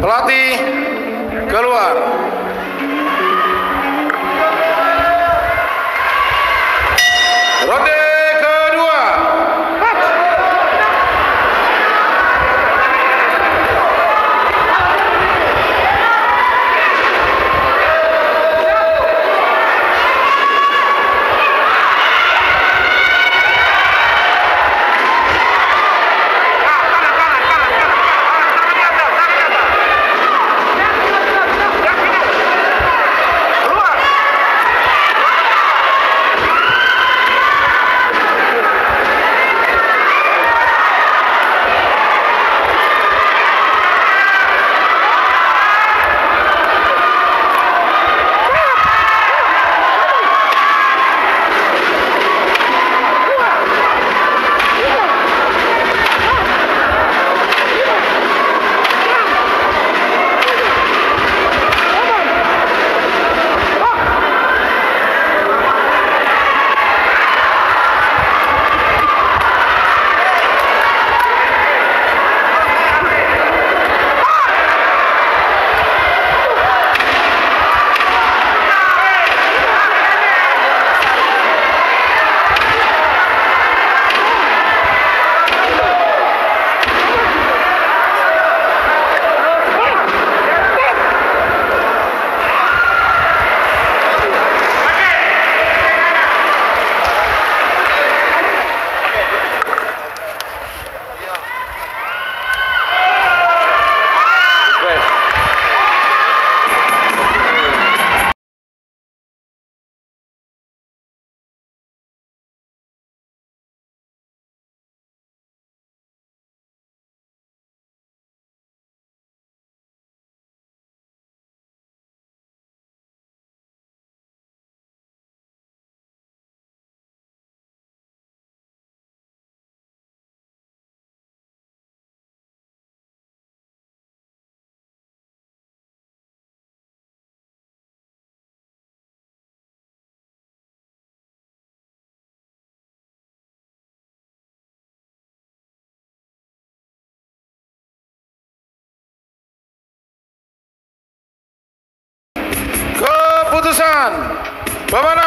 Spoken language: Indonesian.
Pelatih keluar. Помара!